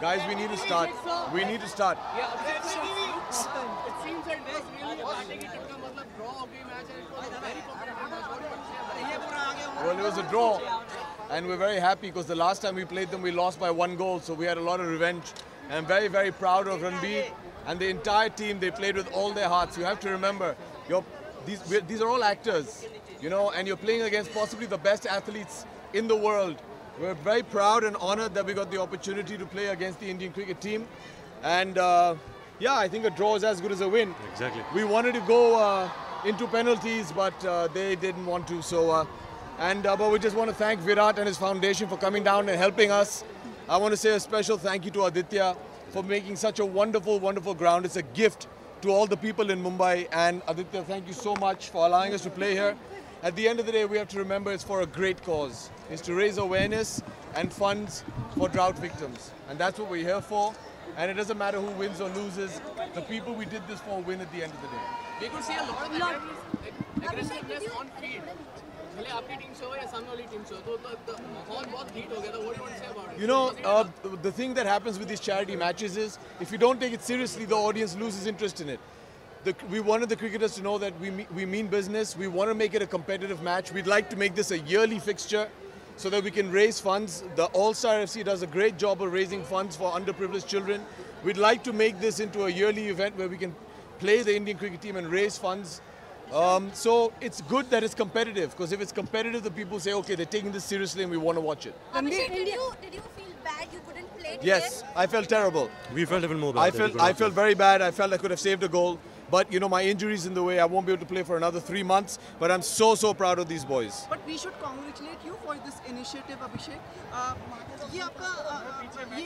Guys, we need to start. We need to start. Well, it was a draw, and we're very happy because the last time we played them, we lost by one goal, so we had a lot of revenge. And I'm very, very proud of Ranbir and the entire team. They played with all their hearts. You have to remember, you're, these, we're, these are all actors, you know, and you're playing against possibly the best athletes in the world. We're very proud and honored that we got the opportunity to play against the Indian cricket team. And uh, yeah, I think a draw is as good as a win. Exactly. We wanted to go uh, into penalties, but uh, they didn't want to. So, uh, and uh, but we just want to thank Virat and his foundation for coming down and helping us. I want to say a special thank you to Aditya for making such a wonderful, wonderful ground. It's a gift to all the people in Mumbai. And Aditya, thank you so much for allowing us to play here. At the end of the day, we have to remember it's for a great cause. It's to raise awareness and funds for drought victims. And that's what we're here for. And it doesn't matter who wins or loses. The people we did this for win at the end of the day. We could see a lot of aggressiveness on field. You know, uh, the thing that happens with these charity matches is if you don't take it seriously, the audience loses interest in it. The, we wanted the cricketers to know that we, we mean business, we want to make it a competitive match, we'd like to make this a yearly fixture so that we can raise funds. The All Star FC does a great job of raising funds for underprivileged children. We'd like to make this into a yearly event where we can play the Indian cricket team and raise funds um, so it's good that it's competitive because if it's competitive, the people say, okay, they're taking this seriously and we want to watch it. Abhishek, did you did you feel bad you couldn't play Yes, I felt terrible. We felt even more bad. I felt I felt very bad. I felt I could have saved a goal, but you know my injuries in the way. I won't be able to play for another three months. But I'm so so proud of these boys. But we should congratulate you for this initiative, Abhishek. Uh, ये आपका uh, ये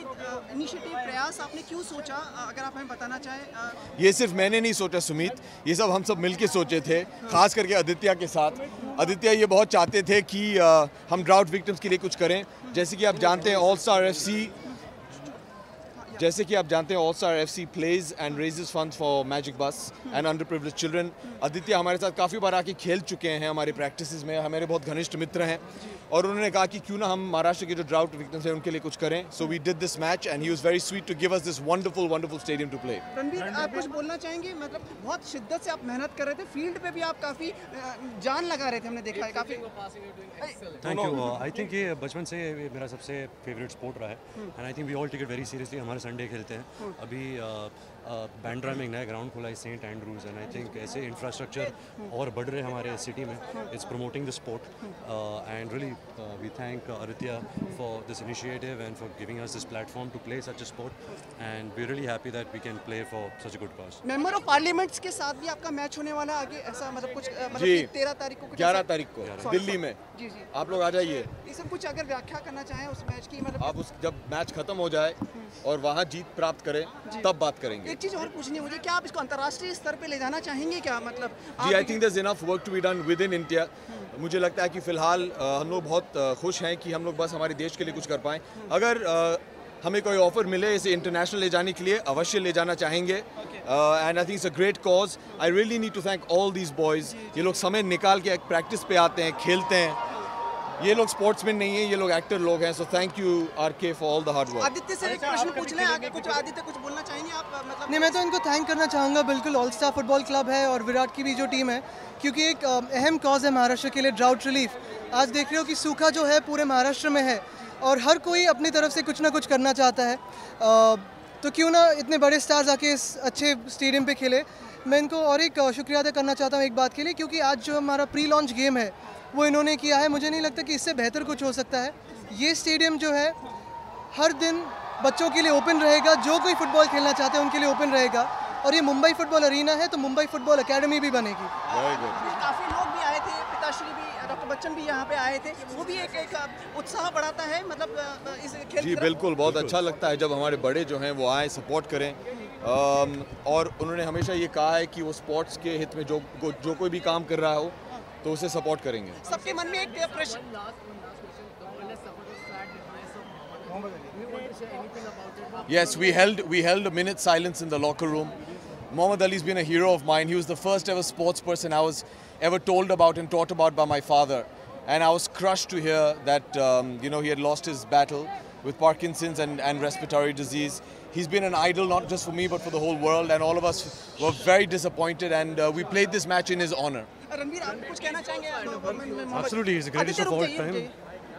initiative प्रयास आपने क्यों सोचा uh, अगर आप हमें बताना चाहें uh, ये सिर्फ़ मैंने नहीं सोचा सुमित ये सब हम सब मिलके सोचे थे खास करके आदित्य के साथ आदित्य ये बहुत चाहते थे कि अ, हम ड्राउट विक्टिम्स के लिए कुछ करें जैसे कि आप जानते हैं ऑल स्टार एफ़ जैसे कि आप जानते हैं all star F C pledge and raises fund for magic bus and under privilege children Aditya हमारे साथ काफ़ी बार आके खेल चुके हैं हमारे प्रैक्टिस में हमारे बहुत घनिष्ठ मित्र हैं। और उन्होंने कहा कि क्यों ना हम महाराष्ट्र के जो ड्राउट विक्टिम्स हैं उनके लिए कुछ करें। So we did this match and he was very sweet to give us this wonderful wonderful stadium to play Ranbir आप कुछ बोलना चाहेंगे? मतलब बहुत शिद्दत से आप मेहनत कर रहे थे। फ़ील्ड पे भी आप काफ़ी जान लगा रहे थे हमने देखा है काफ़ी। थैंक यू आई थिंक ये बचपन से मेरा सबसे फेवरेट स्पोर्ट रहा है। And I think we all take it very seriously हमारे संडे खेलते हैं। अभी बैंड्रा में एक नया ग्राउंड खुला है Saint Andrews and I think ऐसे इंफ्रास्ट्रक्चर और बढ़ रहे हमारे सिटी में। It's promoting the sport and really We thank Aditya for this initiative and for giving us this platform to play such a sport and we really happy that we can play for such a good cause member of parliaments के साथ भी आपका match होने वाला है आगे ऐसा मतलब कुछ अ, मतलब जी। कि तेरह तारीख को कुछ ग्यारह ऐसा- तारीख को Sorry, दिल्ली में जी जी। आप लोग आ जाइए। सब कुछ अगर व्याख्या करना चाहें उस मैच की मतलब आप उस जब मैच खत्म हो जाए और वहाँ जीत प्राप्त करें तब बात करेंगे। एक चीज़ और पूछनी है मुझे क्या आप इसको अंतर्राष्ट्रीय स्तर पे ले जाना चाहेंगे क्या मतलब जी I think this enough work to be done within India मुझे लगता है कि फ़िलहाल हम लोग बहुत खुश हैं कि हम लोग बस हमारे देश के लिए कुछ कर पाएँ। अगर हमें कोई ऑफ़र मिले इसे इंटरनेशनल ले जाने के लिए अवश्य ले जाना चाहेंगे। And I think it's a great cause I really need to thank all these boys ये लोग समय निकाल के एक प्रैक्टिस पे आते हैं खेलते हैं। ये लोग स्पोर्ट्समैन नहीं है ये लोग एक्टर लोग हैं so thank you R K for all the hard work Aditya से एक प्रश्न पूछ लें आगे कुछ आदित्य कुछ बोलना चाहेंगे आप मतलब? नहीं मैं तो इनको थैंक करना चाहूँगा बिल्कुल ऑल स्टार फुटबॉल क्लब है और विराट की भी जो टीम है क्योंकि एक अहम कॉज है महाराष्ट्र के लिए ड्राउट रिलीफ आज देख रहे हो कि सूखा जो है पूरे महाराष्ट्र में है और हर कोई अपनी तरफ़ से कुछ ना कुछ करना चाहता है। तो क्यों ना इतने बड़े स्टार्स आके इस अच्छे स्टेडियम पे खेले। मैं इनको और एक शुक्रिया अदा करना चाहता हूँ एक बात के लिए क्योंकि आज जो हमारा प्री लॉन्च गेम है वो इन्होंने किया है। मुझे नहीं लगता कि इससे बेहतर कुछ हो सकता है। ये स्टेडियम जो है हर दिन बच्चों के लिए ओपन रहेगा। जो कोई फुटबॉल खेलना चाहते हैं उनके लिए ओपन रहेगा। और ये मुंबई फुटबॉल अरीना है तो मुंबई फुटबॉल अकेडमी भी बनेगी। काफ़ी लोग भी आए थे पिताश्री भी डॉक्टर बच्चन भी यहाँ पे आए थे। वो भी एक एक उत्साह बढ़ाता है मतलब इस खेल जी। बिल्कुल बहुत अच्छा लगता है जब हमारे बड़े जो हैं वो आए सपोर्ट करें। और उन्होंने हमेशा ये कहा है कि वो स्पोर्ट्स के हित में जो जो कोई भी काम कर रहा हो तो उसे सपोर्ट करेंगे सबके मन में एक प्रश्न Yes, we held we held a minute silence in the locker room. Muhammad Ali's been a hero of mine. He was the first ever sports person I was ever told about and taught about by my father. And I was crushed to hear that um, you know he had lost his battle with Parkinson's and, and respiratory disease. He's been an idol not just for me but for the whole world. And all of us were very disappointed. And uh, we played this match in his honor. Ranveer आप कुछ कहना चाहेंगे Absolutely, he's the greatest of all time.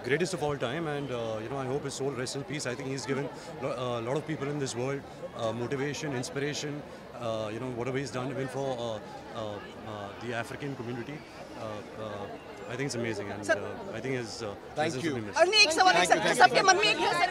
Greatest of all time, and uh, you know, I hope his soul rests in peace. I think he's given a uh, lot of people in this world uh, motivation, inspiration. Uh, you know, whatever he's done even for uh, uh, uh, the African community. Uh, uh, I think it's amazing, and Sir- uh, I think his uh, Thank presence you. और नहीं एक सवाल एक सवाल सबके मन में एक है सर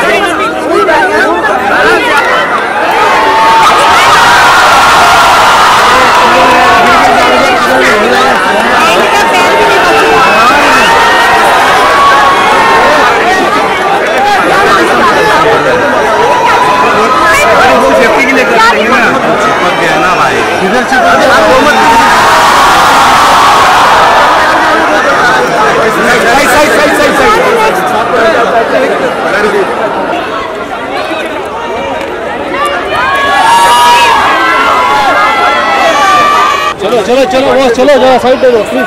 चलो चलो वो चलो जरा साइड दे दो प्लीज़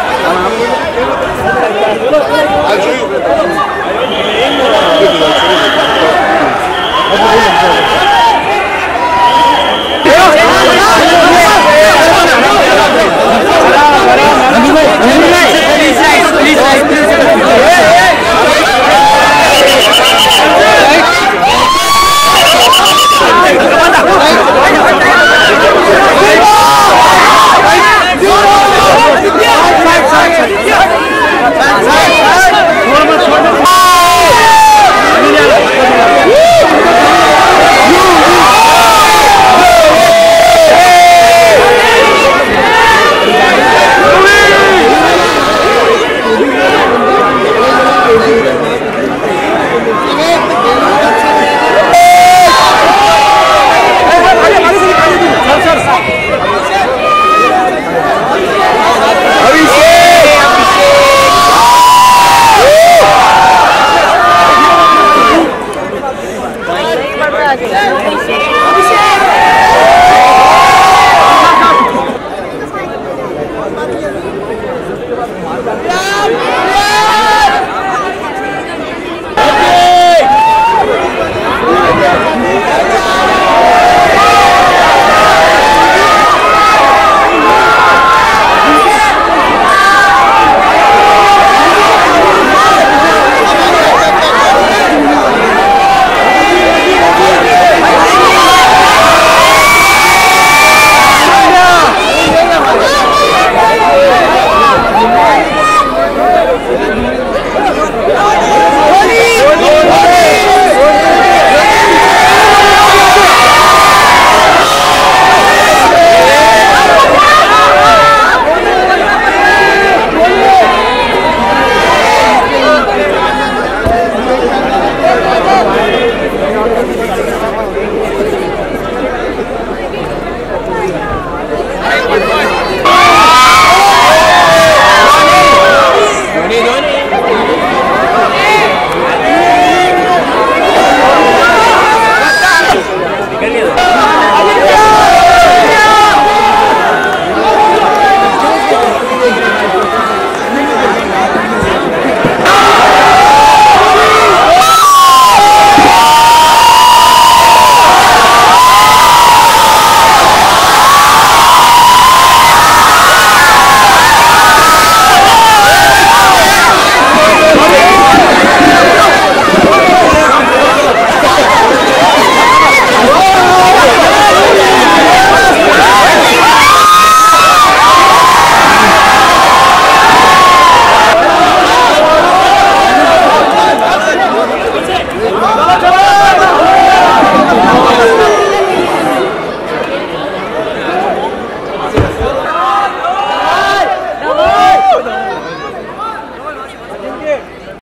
Amen.